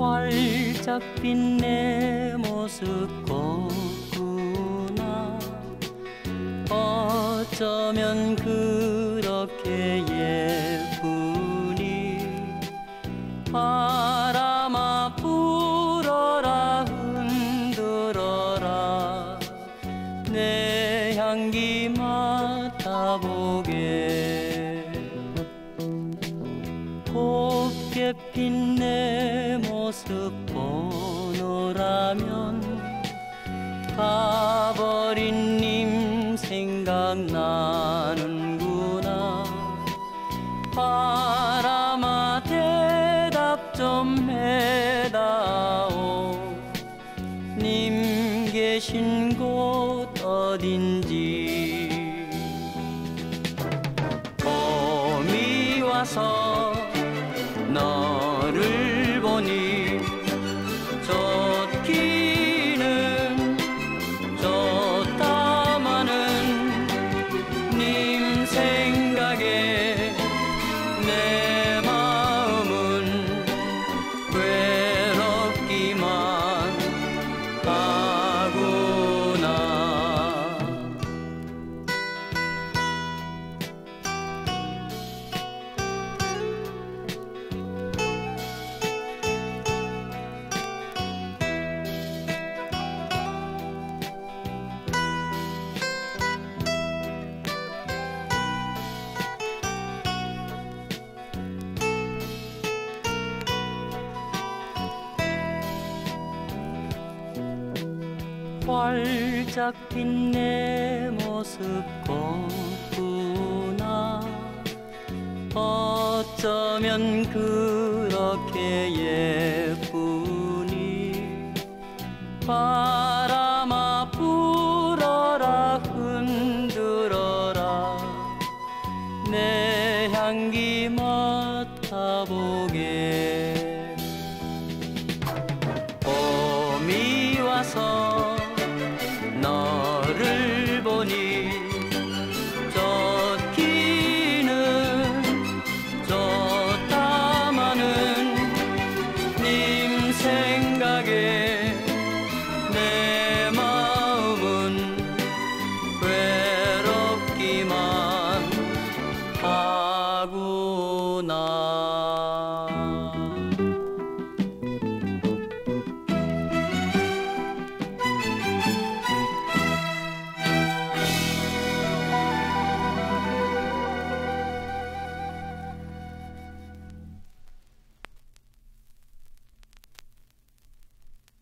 활짝 핀 내 모습 곱구나. 어쩌면 그렇게 예쁘니? 바람아 불어라 흔들어라. 내 향기 맡아보게. 곱게 핀 가버린 님 생각나는구나. 바람아 대답 좀 해다오. 님 계신 곳 어딘지. 봄이 와서 너 님 활짝 핀 내 모습 같구나. 어쩌면 그렇게 예쁘니? 바람아 불어라 흔들어라. 내 향기 맡아보게. 봄이 와서 생각에